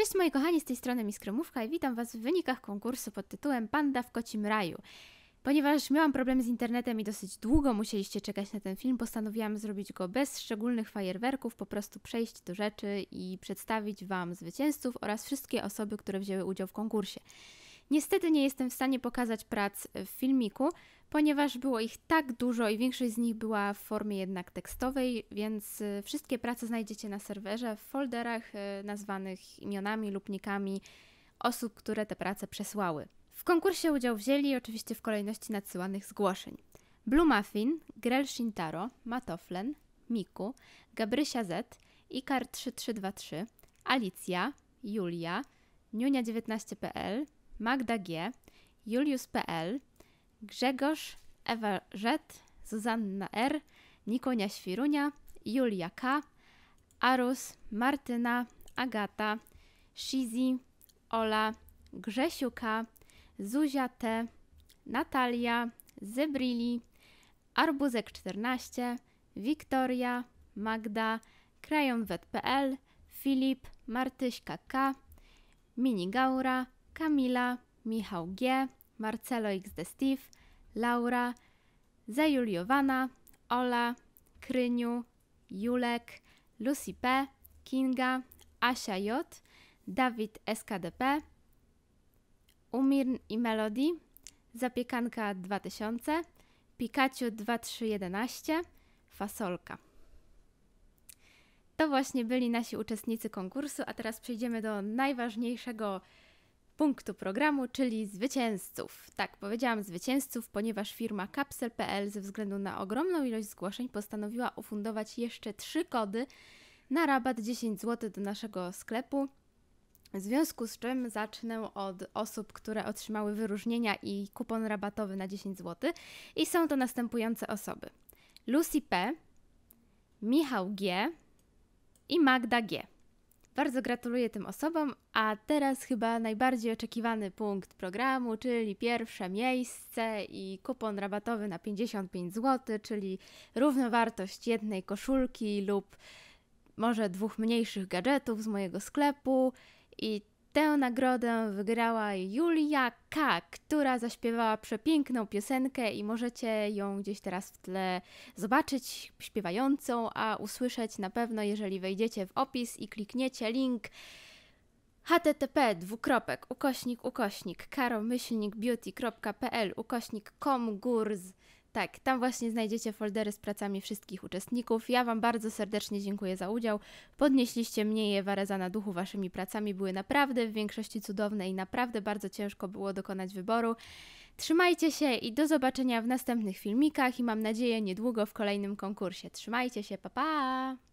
Cześć moi kochani, z tej strony Miss Kremówka i witam Was w wynikach konkursu pod tytułem Panda w kocim raju. Ponieważ miałam problem z internetem i dosyć długo musieliście czekać na ten film, postanowiłam zrobić go bez szczególnych fajerwerków, po prostu przejść do rzeczy i przedstawić Wam zwycięzców oraz wszystkie osoby, które wzięły udział w konkursie. Niestety nie jestem w stanie pokazać prac w filmiku, ponieważ było ich tak dużo i większość z nich była w formie jednak tekstowej, więc y, wszystkie prace znajdziecie na serwerze w folderach y, nazwanych imionami lub nikami osób, które te prace przesłały. W konkursie udział wzięli oczywiście w kolejności nadsyłanych zgłoszeń. Blue Muffin, Grel Shintaro, Matoflen, Miku, Gabrysia Z, Ikar 3323, Alicja, Julia, Niunia19.pl, Magda G, Julius.pl, Grzegorz, Ewa Rzet, Zuzanna R, Nikonia Świrunia, Julia K, Arus, Martyna, Agata, Shizi, Ola, Grzesiu K, Zuzia T, Natalia, Zebrili, Arbuzek 14, Wiktoria, Magda, krajonwet.pl, Filip, Martyśka K, Minigaura, Kamila, Michał G, Marcelo XD Steve, Laura, Zajuliowana, Ola, Kryniu, Julek, Lucy P, Kinga, Asia J, Dawid SKDP, Umirn i Melody, Zapiekanka 2000, Pikachu 2311, Fasolka. To właśnie byli nasi uczestnicy konkursu, a teraz przejdziemy do najważniejszego punktu programu, czyli zwycięzców. Tak, powiedziałam zwycięzców, ponieważ firma Capsel.pl ze względu na ogromną ilość zgłoszeń postanowiła ufundować jeszcze trzy kody na rabat 10 zł do naszego sklepu. W związku z czym zacznę od osób, które otrzymały wyróżnienia i kupon rabatowy na 10 zł. I są to następujące osoby: Lucy P., Michał G. i Magda G. Bardzo gratuluję tym osobom, a teraz chyba najbardziej oczekiwany punkt programu, czyli pierwsze miejsce i kupon rabatowy na 55 zł, czyli równowartość jednej koszulki lub może dwóch mniejszych gadżetów z mojego sklepu. I Tę nagrodę wygrała Julia K., która zaśpiewała przepiękną piosenkę i możecie ją gdzieś teraz w tle zobaczyć śpiewającą, a usłyszeć na pewno, jeżeli wejdziecie w opis i klikniecie link http dwukropek ukośnik ukośnik karomyślnikbeauty.pl ukośnik komgurz tak, tam właśnie znajdziecie foldery z pracami wszystkich uczestników. Ja Wam bardzo serdecznie dziękuję za udział. Podnieśliście mnie i Ewareza na duchu Waszymi pracami. Były naprawdę w większości cudowne i naprawdę bardzo ciężko było dokonać wyboru. Trzymajcie się i do zobaczenia w następnych filmikach i mam nadzieję niedługo w kolejnym konkursie. Trzymajcie się, pa pa!